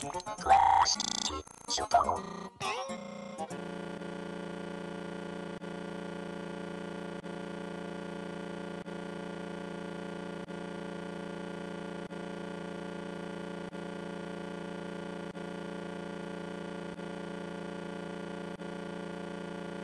Glass Super.